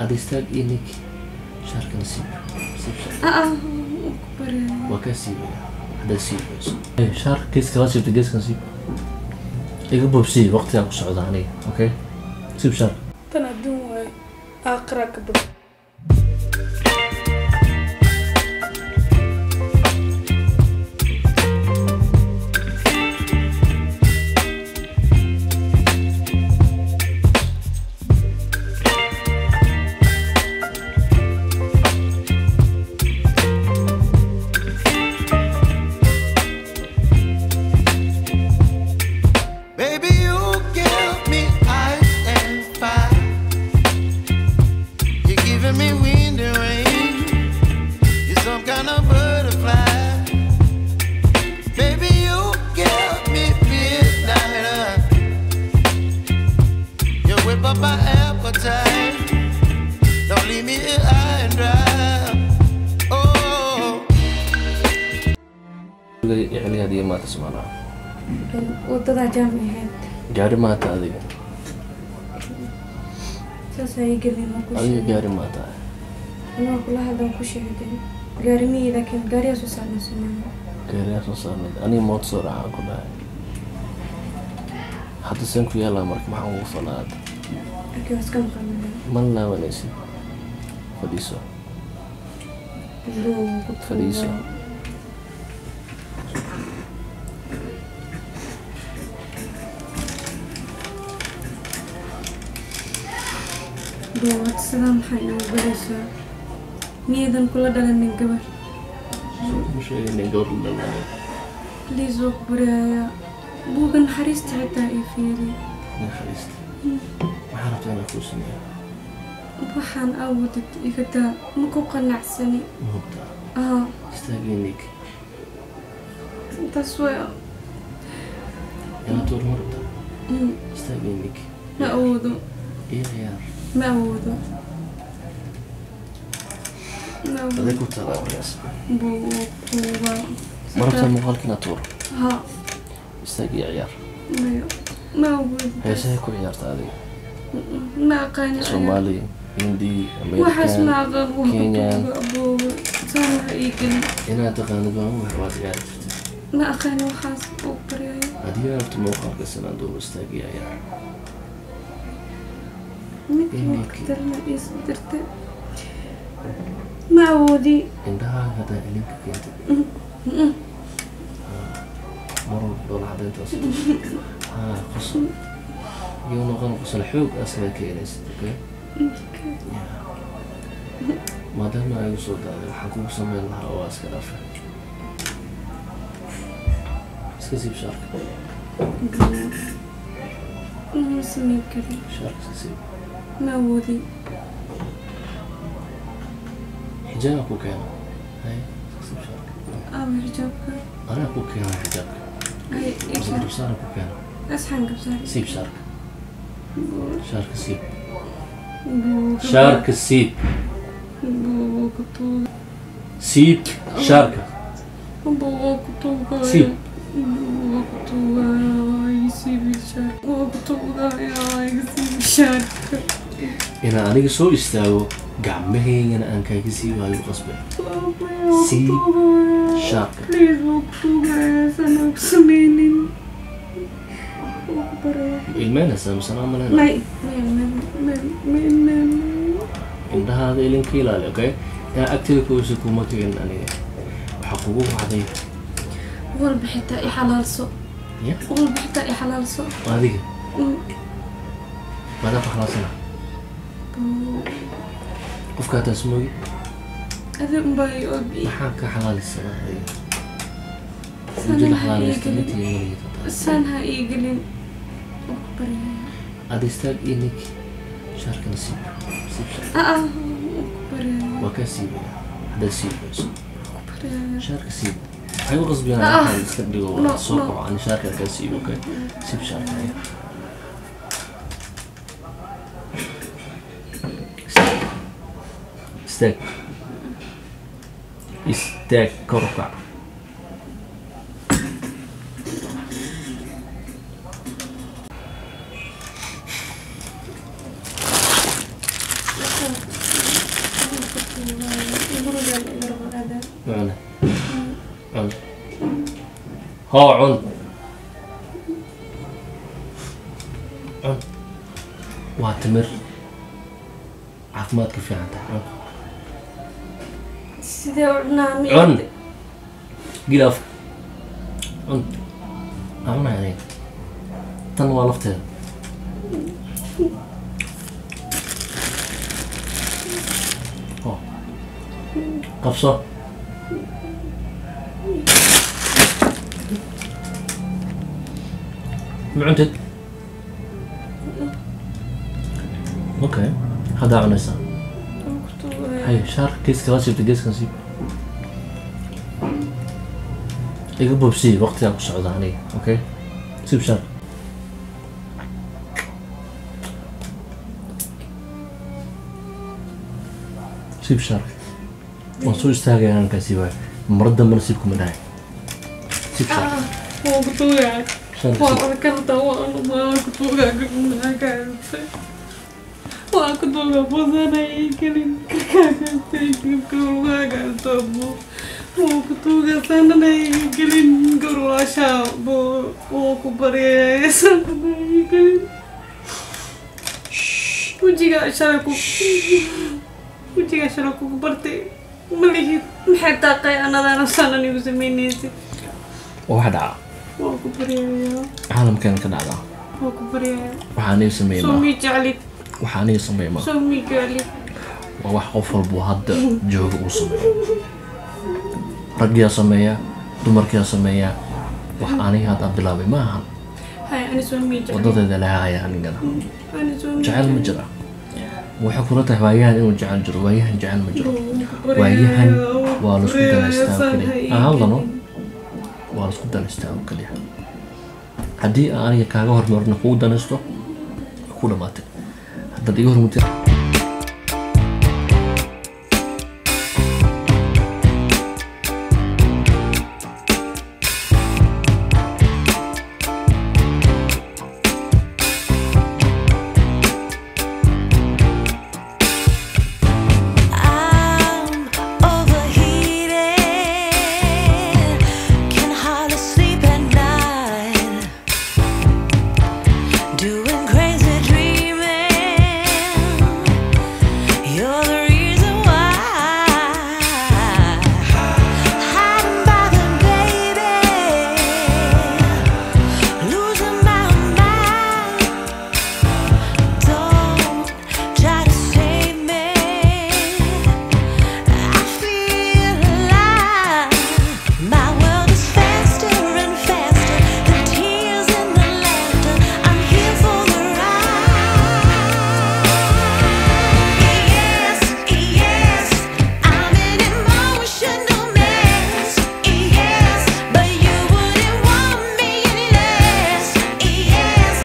ad istaag iyo nig shaarkana siib ah, ah, waa kaa siibaya haddaa siib shaarka geeskala siibta geeskan siib iga bobsiy waqtigaa ku socda aniga okay siib shaarka tan adun waay aaqiraa ka bog يعني هذه ما تسمعنا وطلع جامعة جاري مات هذه ساسا يقري ما كل شيء أي جاري مات أنا كل هذا كل شيء Garmi, lakin gari asu sarni sunan. Gari asu sarni. Ani mood soo raacan ku dhahay. Hadda seen ku yaala marka maxaan ugu falaa hadda. Akay waska maqalnaa. Ma laabanaysid. Fadhiiso. Fadhiiso. Dowlad sidaa maxay inoo baraysaa? نيدن كل ده ننجبر مش ننجبر ولا لا ليزوك برايا بوغن حريست حتى إفيري ما حريست ما عرفت أنا أكو سنة بحان أودت إفتا مكو قنع سنة مهبتا آه استهجينيك تسوية أنت مرتا استهجينيك ما أودو إيه يا ما أودو Adeku tadawayas. Marabtaa muuqaalkiina tuuro. Istaag iyo ciyaar. Heesaha ku ciyaarta adiga. Soomaali, Hindi, Amerikan, Kenyan. Inaad taqaanid baa ugu herwaad ciyaari jirta. Ma aqaan waxaas u baryayo. Haddii aad rabto muuqaalka sanaa duuba istaag iyo ciyaar. Mid waqti darna isu dirtay. ما أودي عندها هذا لينكك أنت آه، مرة دول عدين توصل ها قصر يوم نغن قصر حوق أسمع كيلس أوكي ما دام أي صوت حكوم سمين لها أواس كلافة سكزي بشارك ما سمين كريم شارك سكزي ما أودي حجابك وكذا هاي خصم شعرك انا اقول كي انا حجابك يعني؟ اي اي بشعرك بس اسحنق بشعرك سيب شعرك شعرك سيب شعرك سيب سيب شعرك سيب inaan أنا soo istaago gacmahaygana aan kaaga sii waayo qasbe sii shaabka ilmeynaysaa misana malen indhahaada ilinka ilaali okay yaa agtida kuweysa kuma tegin aniga waxaa kugu wacday walba xitaa ixalaalso walba xitaa ixalaalso adiga mm. maadaam xalaalsana qofka hataa ismoogi adiga unbaa iobi maxaan ka xalaalaysaa saanha ii gelin ada istaag iyo ninki shaarkana siib waa kaa siiba hadaa siibayso shaarka siiba waxay u qasbiyaan iska dhigo soo qaban shaarka kaa siiba siib shaarka istaag istaag korukac hoo cun cun waa timir caafimaadka fiican tahay cun sidee u cunaan gilaaf cun cunay adeeg tan waa lafteeda qabso ma cuntid okay haddaa cunaysaa iga bobsiy waqtigaa ku socda aniga okay sibsha sibsha waan soo istaagaya ankaasi waa mara dambana sibku ma dhahay sibsha ah, waa ku doogabosanayay kelin karkaagastay garulaagaasabo wuu ku tuugasananayay kelin garulaashaabo wuu ku baryayasananayay kelin wejigaa shalay ku wejigaa shalay kugu bartay malihid maxay daaqay anadaana sanan igu samaynaysid waa wax dhaca waa ku baryayaa caalamkeena ka dhacdaa waa ku baryayaa waxaa nii sameeyaa sumii jeclid waxaa aniga sameeya waa wax qof walbuu hadda jooga uu sameeyo raggiyaa sameeyaa dumarkiyaa sameeyaa wax aniga haddaa bilaabay ma ahan wadadeeda lahahaya anigana jecel ma jira waxay kula tahay waayahan inuu jecel jiro waayahan jecel ma jiro hmm, waayahan waa laisku danaystaa oo kaliya waa laisku danaystaa kaliya haddii aan kaaga hormarna kugu danaysto ku dhamaatay dad iga hormuta